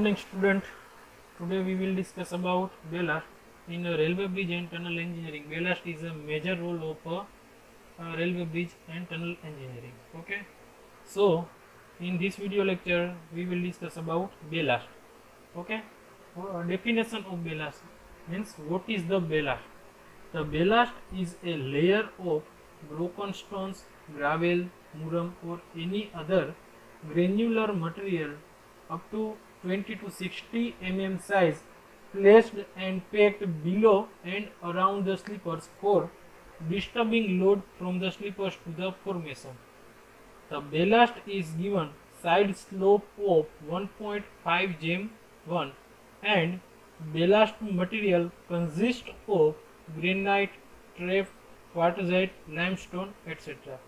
morning student. Today we will discuss about ballast in railway bridge and tunnel engineering ballast is a major role of uh, railway bridge and tunnel engineering. Okay? So in this video lecture we will discuss about ballast okay? Uh, definition of ballast means what is the ballast the ballast is a layer of broken stones gravel muram or any other granular material up to 20 to 60 mm size placed and packed below and around the sleepers for disturbing load from the sleepers to the formation. The ballast is given side slope of 1.5 gem 1 and ballast material consists of granite, trap, quartzite, limestone, etc.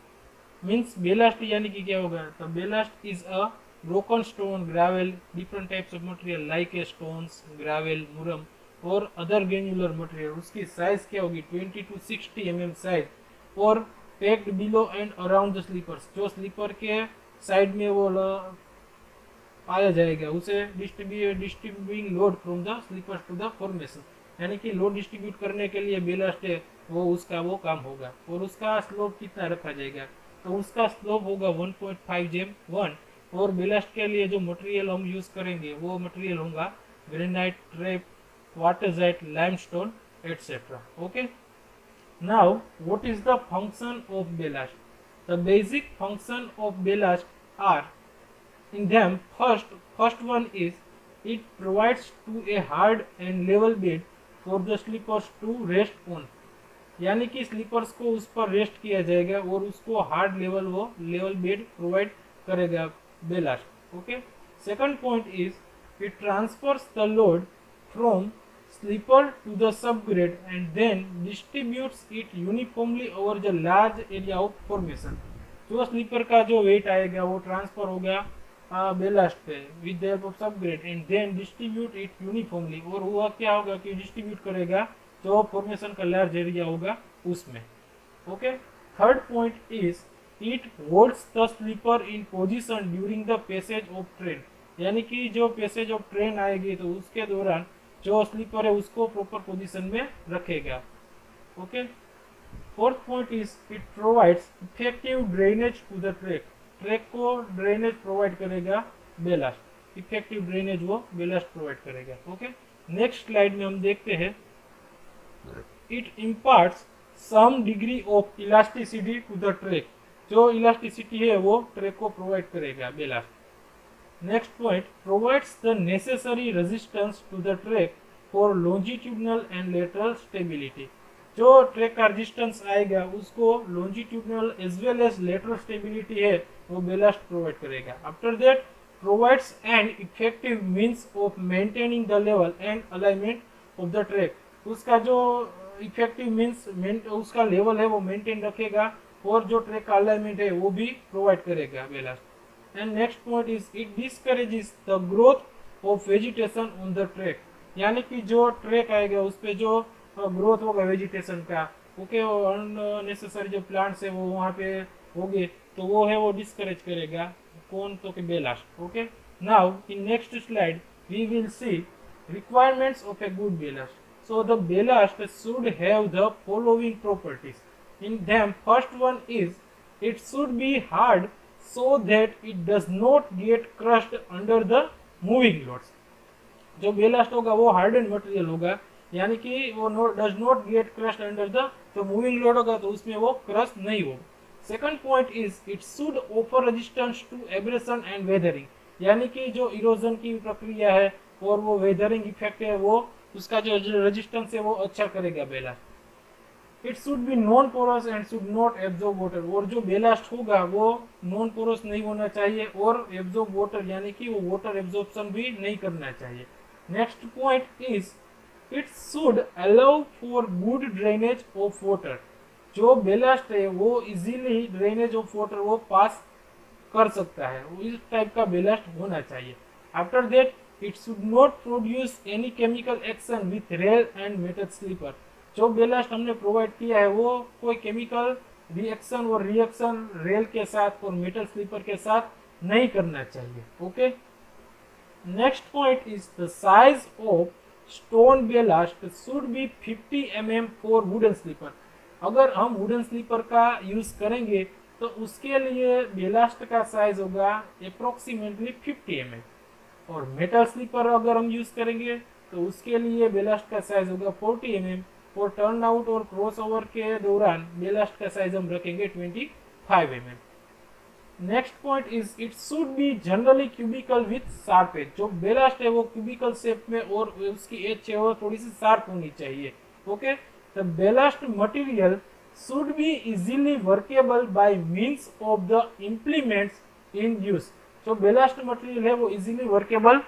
Means ballast यानी कि क्या होगा तो ballast is a broken stone, gravel, different types of material like a stones, gravel muram और other granular material उसकी size क्या होगी? 20 to 60 mm size और packed below and around the sleepers जो स्लीपर के साइड में वो पाया जाएगा, उसे distribute load from the sleepers to the formation यानी कि लोड डिस्ट्रीब्यूट करने के लिए बेलास्ट है, वो उसका, वो काम होगा। और उसका स्लोप कितना रखा जाएगा? तो उसका स्लोप होगा 1.5 जेम वन और बेलास्ट के लिए जो मटेरियल हम यूज़ करेंगे, वो मटेरियल होगा granite trap quartzite limestone etcetera okay now what is the function of ballast the basic function of ballast are in them, first first one is it provides to a hard and level bed for the sleepers to rest on. यानी कि slippers को उस पर rest किया जाएगा और उसको hard level वो लेवल बेड प्रोवाइड करेगा। Okay second point is it transfers the load from sleeper to the subgrade and then distributes it uniformly over the large area of formation जो स्लीपर का जो weight आएगा, वो transfer होगा ballast पे with the help of subgrade and then distribute it uniformly और हुआ क्या होगा कि डिस्ट्रीब्यूट करेगा, जो फॉर्मेशन का लार्ज एरिया होगा, उसमें. Okay third point is it holds the sleeper in position during the passage of train यानी कि जो पैसेज ऑफ़ ट्रेन आएगी तो उसके दौरान जो स्लीपर है, उसको प्रॉपर पोजिशन में रखेगा। Okay fourth point is it provides effective drainage to the track track को ड्रेनेज प्रोवाइड करेगा बेलास्ट इफ़ेक्टिव ड्रेनेज वो बेलास्ट प्रोवाइड करेगा। ओके नेक्स्ट स्लाइड में हम देखते हैं। It imparts some degree of elasticity to the track जो elasticity है वो ट्रैक को प्रोवाइड करेगा ballast next point provides the necessary resistance to the track for longitudinal and lateral stability जो ट्रैक का रेजिस्टेंस आएगा, उसको longitudinal as well as lateral stability है, वो बेलास्ट प्रोवाइड करेगा। After that provides an effective means of maintaining the level and alignment of the track उसका जो effective means उसका लेवल है, वो मेंटेन रखेगा। और जो ट्रैक का अलाइनमेंट है, वो भी प्रोवाइड करेगा ballast and next point is it discourages the growth of vegetation on the track यानी कि जो ट्रैक आएगा, उस पर जो ग्रोथ होगा वेजिटेशन का ओके अननेसेसरी जो प्लांट्स है, वो वहाँ पे होंगे तो वो है वो डिस्करेज करेगा कौन? तो के ballast okay now in next slide we will see requirements of a good ballast So, the ballast should have the following properties. In them, first one is it should be hard so that it does not get crushed under the moving loads. जो ballast होगा वो harden material होगा। यानी कि वो does not get crushed under the जो moving load होगा तो उसमें वो क्रस्ट नहीं होगा। Second point is it should offer resistance to abrasion and weathering यानी कि जो इरोजन की प्रक्रिया है और वो वेदरिंग इफ़ेक्ट है वो उसका जो रेजिस्टेंस है वो अच्छा करेगा ballast it should be non porous and should not absorb water और जो बेलास्ट होगा, वो नॉन पोरस नहीं होना चाहिए और एब्जॉर्ब वाटर यानी कि वो वाटर एब्जॉर्प्शन भी नहीं करना चाहिए। Next point is it should allow for good drainage of water जो बेलास्ट है, वो इजीली ड्रेनेज ऑफ़ वाटर वो पास कर सकता है। इस टाइप का बेलास्ट होना चाहिए। After that it should not produce any chemical action with rail and metal sleeper जो बेलास्ट हमने प्रोवाइड किया है, वो कोई केमिकल रिएक्शन और रिएक्शन रेल के साथ और मेटल स्लीपर के साथ नहीं करना चाहिए okay next point is the size of stone ballast should be 50 mm for wooden sleeper अगर हम वुडन स्लीपर का यूज़ करेंगे तो उसके लिए बेलास्ट का साइज़ होगा अप्रोक्सीमेटली 50 mm. और मेटल स्लीपर अगर हम यूज़ करेंगे तो उसके लिए बेलास्ट का साइज़ होगा 40 mm. और टर्न आउट और क्रॉस ओवर के दौरान बेलास्ट का साइज़ हम रखेंगे 25 mm. Next point is it should be generally cubical with sharp edge जो बेलास्ट है वो क्यूबिकल शेप में और उसकी एज है वो थोड़ी सी शार्प होनी चाहिए okay the ballast material should be easily workable by means of the implements in use जो बेलास्ट मटेरियल है वो इजीली वर्केबल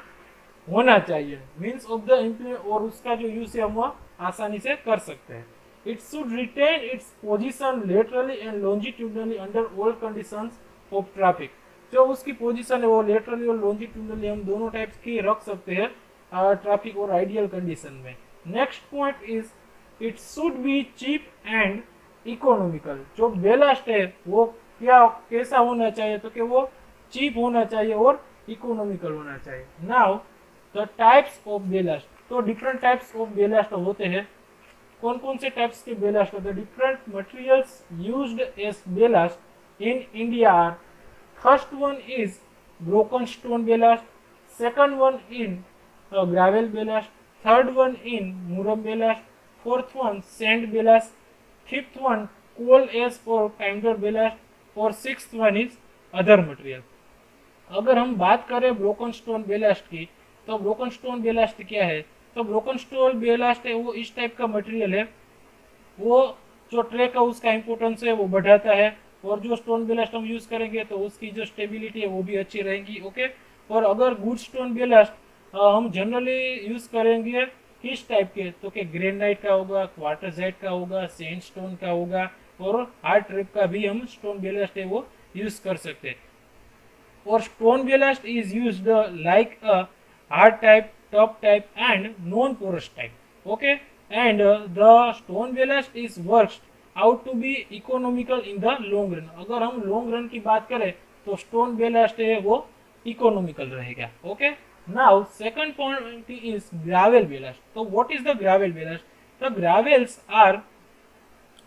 होना चाहिए मींस ऑफ़ द इम्प्लीमेंट और उसका जो यूज़ है हम आसानी से कर सकते हैं। It should retain its position laterally and longitudinally under all conditions of traffic जो उसकी पोजीशन है वो लेटरली और लॉन्जिट्यूडनली हम दोनों टाइप्स की रख सकते हैं ट्रैफ़िक और आइडियल कंडीशन में। Next point is it should be cheap and economical जो बेलास्ट है, वो क्या, कैसा होना चाहिए? तो कि वो चीप होना चाहिए और इकोनॉमिकल होना चाहिए। Now the types of ballast तो डिफरेंट टाइप्स ऑफ़ बेल होते हैं। कौन कौन से टाइप्स के बेल होते हैं? Different materials used as ballast in India are first one is broken stone ballast second one in gravel ballast third one in moorum ballast fourth one sand ballast fifth one coal ash और पैंडर ballast और sixth one is other material अगर हम बात करें broken stone ballast की तो broken stone ballast क्या है? तो ब्रोकन स्टोन बेलास्ट है, वो इस टाइप का मटेरियल है। वो जो ट्रे का उसका इम्पोर्टेंस है, वो बढ़ाता है। और जो स्टोन बेलास्ट हम यूज़ करेंगे तो उसकी जो स्टेबिलिटी है, वो भी अच्छी रहेगी ओके और अगर गुड स्टोन बेलास्ट हम जनरली यूज़ करेंगे किस टाइप के? तो क्या ग्रेनाइट का होगा क्वार्टरजाइट का होगा सेंट स्टोन का होगा, और हार्ड ट्रिप का भी हम स्टोन बेलास्ट है, वो यूज़ कर सकते हैं। और stone ballast is use like hard type top type and non porous type okay and the stone ballast is works out to be economical in the long run अगर हम long run की बात करें तो स्टोन बेलास्ट है वो economical रहेगा. Okay now second point is gravel ballast तो what is the gravel ballast the gravels are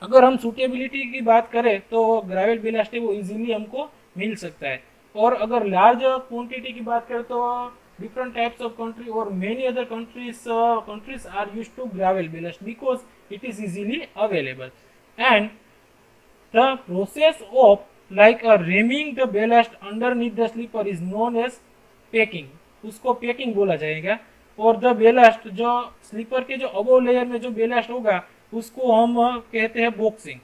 अगर हम सुटेबिलिटी की बात करें तो ग्रावेल बेलास्ट है वो इजीली हमको मिल सकता है. और अगर लार्ज क्वांटिटी की बात करें तो different types of country or many other countries uh, countries are used to gravel ballast because it is easily available and the process of like a ramming the ballast underneath the sleeper is known as packing उसको packing बोला जाएगा और the ballast जो sleeper के जो अबो layer में जो ballast होगा उसको हम कहते हैं boxing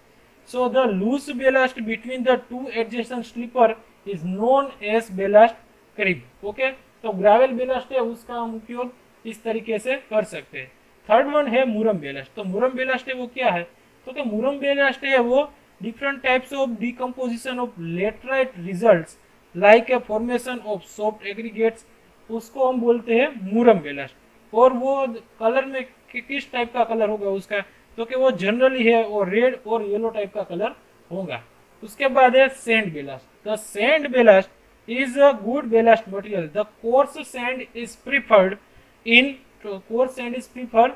so the loose ballast between the two adjacent sleeper is known as ballast crib okay तो ग्रेवल बेलास्ट है उसका हम उपयोग इस तरीके से कर सकते हैं। थर्ड वन है मुरम बेलास्ट। तो मुरम बेलास्ट है वो क्या है? तो क्या मुरम बेलास्ट है वो different types of decomposition of laterite results like a formation of soft aggregates उसको हम बोलते हैं मुरम बेलास्ट। और वो कलर में कि, किस टाइप का कलर होगा उसका? तो कि वो जनरली है और रेड और येलो टाइप का कलर होगा। उसके बाद है sand ballast. The sand ballast is a good ballast material. The coarse sand is preferred in coarse sand is preferred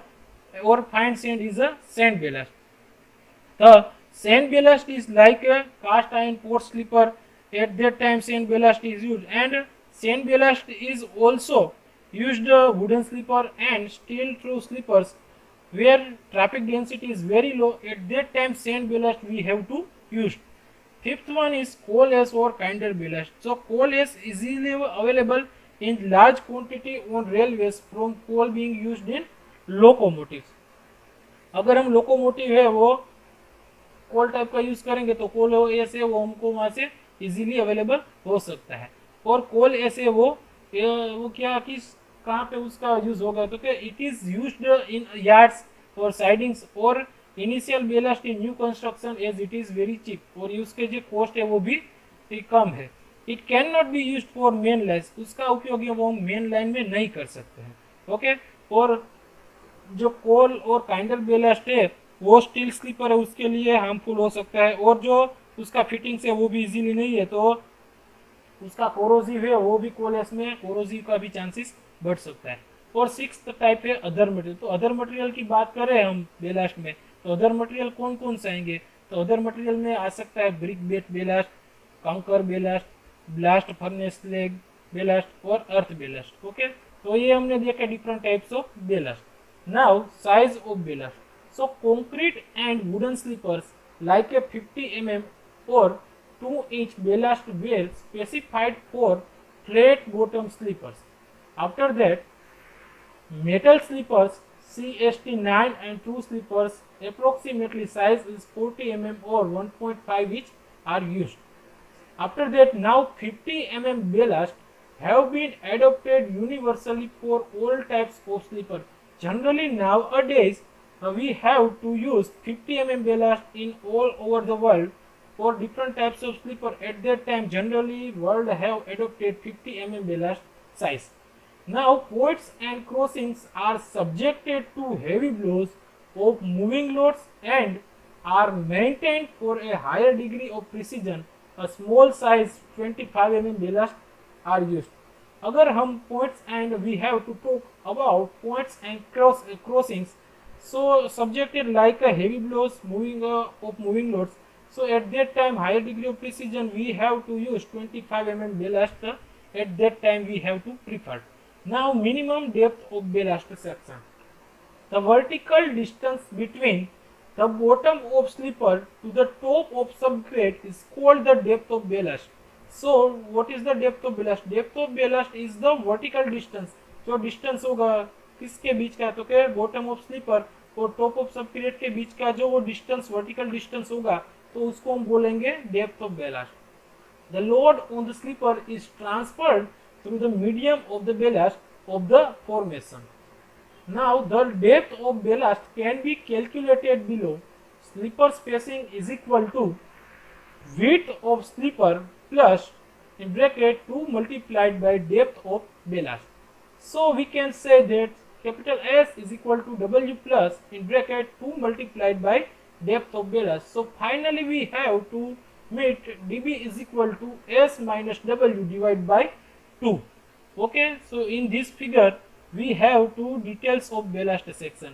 or fine sand is a sand ballast. The sand ballast is like a cast iron port slipper. At that time sand ballast is used and sand ballast is also used uh, wooden slipper and steel through slippers where traffic density is very low at that time sand ballast we have to use Fifth one is coal ash or kinder ballast. So coal ash is easily available in large quantity on railways from coal being used in locomotives. अगर हम locomotive है वो कोल type का use करेंगे तो कोल ऐसे वो हमको वहाँ से इजीली अवेलेबल हो सकता है और कोल ऐसे वो वो क्या किस कहाँ पे उसका यूज़ होगा तो क्या it is used in yards और साइडिंग्स और initial ballast in new construction as it is very cheap और उसके जो कॉस्ट है वो भी कम है। It can not be use for main line उसका उपयोग वो हम मेन लाइन में नहीं कर सकते हैं। Okay okay? और जो कोल और काइंडल बेलास्ट है, वो स्टील स्लीपर है, उसके लिए हार्मफुल हो सकता है। और जो उसका फिटिंग्स है, वो भी इजीली नहीं है। तो उसका कोरोजिव है, वो भी कोलेस में कोरोजिव का भी चांसेस बढ़ सकता है। और सिक्स टाइप है अदर मटेरियल तो अदर मटेरियल की बात करें हम बेलास्ट में। तो अदर मटेरियल कौन कौन से आएँगे? तो अदर मटेरियल में आ सकता है brick bat ballast kankar ballast blast furnace slag ballast और अर्थ बेलास्ट ओके तो ये हमने देखे different types of ballast now size of ballast so concrete and wooden sleepers like a 50 mm or 2 inch ballast were specified for flat bottom sleepers. After that, metal sleepers CST9 and 2 sleepers approximately size is 40 mm or 1.5 inch are used. After that now 50 mm ballast have been adopted universally for all types of sleeper. Generally nowadays uh, we have to use 50 mm ballast in all over the world for different types of sleeper. At that time generally world have adopted 50 mm ballast size. Now points and crossings are subjected to heavy blows of moving loads and are maintained for a higher degree of precision. A small size 25 mm ballast are used. अगर हम points and we have to talk about points and cross uh, crossings, so subjected like a heavy blows moving uh, of moving loads. So at that time higher degree of precision we have to use 25 mm ballast. Uh, at that time we have to prefer. Now minimum depth of ballast section. The vertical distance between the bottom of slipper to the top of subgrade is called the depth of ballast. So what is the depth of ballast? Depth of ballast is the vertical distance. जो distance होगा किसके बीच का तो क्या bottom of sleeper और top of subgrade के बीच का जो वो डिस्टेंस वर्टिकल डिस्टेंस होगा तो उसको हम बोलेंगे depth of ballast the load on the sleeper is transferred through the medium of the ballast of the formation. Now the depth of ballast can be calculated below. Slipper spacing is equal to width of slipper plus in bracket 2 multiplied by depth of ballast. So we can say that capital S is equal to W plus in bracket 2 multiplied by depth of ballast. So finally we have to meet dB is equal to S minus W divided by 2 okay so in this figure we have two details of ballast section.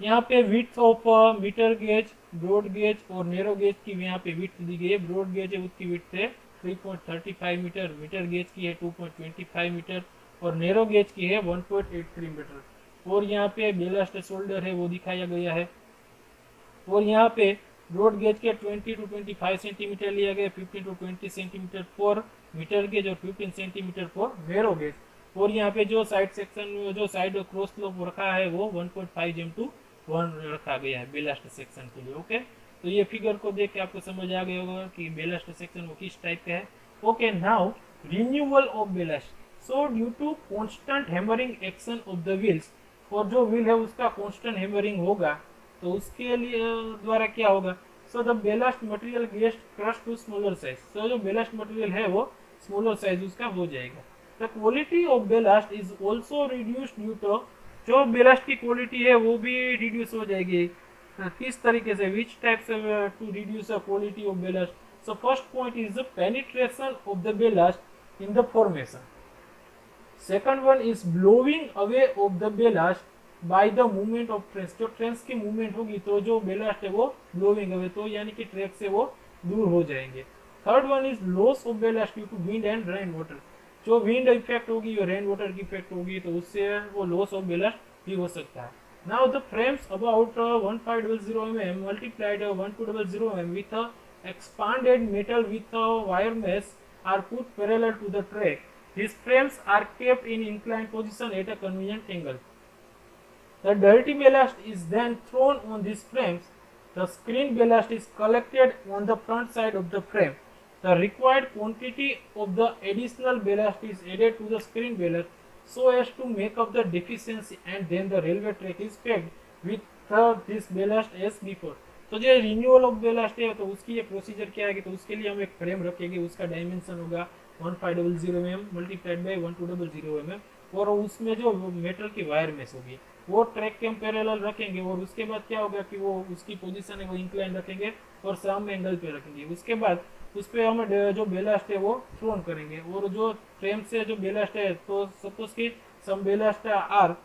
यहाँ पे width of metre gauge broad gauge और narrow gauge की यहाँ पे with the गई है। Broad gauge है, उसकी विथ है 3.35 मीटर मीटर गेज की है 2.25 मीटर और नेरो गेज की है 1.83 मीटर और यहाँ पे बेलास्ट शोल्डर है, वो दिखाया गया है। और यहाँ पे ब्रॉड गेज के 20 टू 25 सेंटीमीटर लिया गया 15 to 20 centimetre for metre gauge और 15 सेंटीमीटर फॉर नेरो गेज और यहाँ पे जो साइड सेक्शन में जो साइड क्रॉस स्लोप रखा है, वो 1.5 पॉइंट एम टू वन रखा गया है बेलास्ट सेक्शन के लिए ओके तो ये फिगर को देख के आपको समझ आ गया होगा कि बेलास्ट सेक्शन वो किस टाइप का है। Okay now renewal of ballast so due to constant hammering action of the wheels और जो व्हील है उसका कॉन्स्टेंट हेमरिंग होगा तो उसके लिए द्वारा क्या होगा? So the ballast material guest crush to smaller size so जो बेलास्ट मटेरियल है वो स्मॉलर साइज़ उसका हो जाएगा। The quality of ballast is also reduce due to जो बेलास्ट की क्वालिटी है, वो भी रिड्यूस हो जाएगी। किस तरीके से विच टाइप से to reduce the quality of ballast so first point is the penetration of the ballast in the formation second one is blowing away of the ballast by the movement of trains जो trains की movement होगी तो जो ballast है वो blowing away तो यानी कि ट्रैक से वो दूर हो जाएँगे। Third one is loss of ballast due to wind and rain water जो विंड इफ़ेक्ट होगी या रेन वाटर की इफ़ेक्ट होगी तो उससे वो लॉस ऑफ़ बेलर भी हो सकता है now the frames about one five double zero M M multiplied one two double zero M with expanded metal with wire mesh are put parallel to the track this frames are kept in incline position at a convenient angle The dirty ballast is then thrown on these frames. The screen ballast is collected on the front side of the frame. The required quantity of the additional ballast is added to the screen ballast so as to make up the deficiency and then the railway track is packed with the, this ballast as before. तो जो renewal of ballast है तो उसकी ये procedure क्या है कि तो उसके लिए हम एक फ्रेम रखेंगे उसका डायमेंशन होगा one five double zero M multiplied by one two double zero M और उसमें जो मेटल की वायर मेस होगी वो ट्रैक के हम पैरेलल रखेंगे और उसके बाद क्या होगा कि वो उसकी पोजीशन है वो इंक्लाइन रखेंगे और सामने एंगल पे रखेंगे उसके बाद उस पर हम जो बेलास्ट है वो थ्रोन करेंगे। और जो फ्रेम से जो बेलास्ट है तो सपोज़ कि some ballast are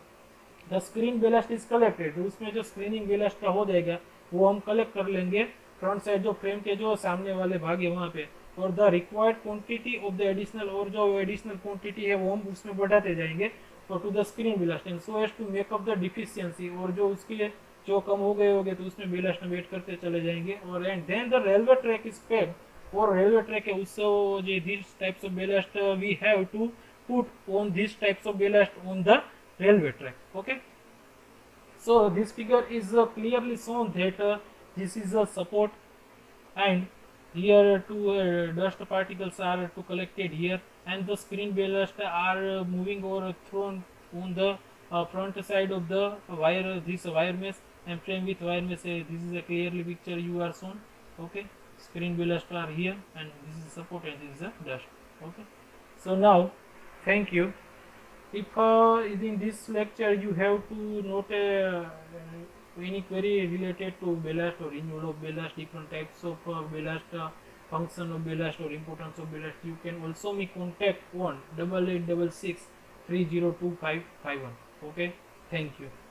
the screen ballast is collected उसमें जो स्क्रीनिंग बेलास्ट हो जाएगा, वो हम कलेक्ट कर लेंगे फ्रंट साइड जो फ्रेम के जो सामने वाले भाग है वहाँ पे। और the required quantity of the additional और जो एडिशनल क्वांटिटी है वो हम उसमें बढ़ाते जाएँगे, और to the screen ballasting so as to make up the deficiency और जो उसके जो कम हो गए होंगे तो उसमें बेलास्ट वेट करते चले जाएँगे। और and then the railway track is paid for railway track also these types of ballast uh, we have to put on these types of ballast on the railway track okay? So this figure is uh, clearly shown that uh, this is a support and here two dust particles are to collected here and the screen ballast are moving or thrown on the uh, front side of the wire this wire mesh and frame with wire mesh this is a clearly picture you are shown okay? Screen ballast are here and this is support and this is a dust okay. So now thank you. If uh, in this lecture you have to note uh, any query related to ballast or renewal of ballast different types of uh, ballast uh, function of ballast or importance of ballast you can also make contact on double eight double six three zero two five five one. Okay. Thank you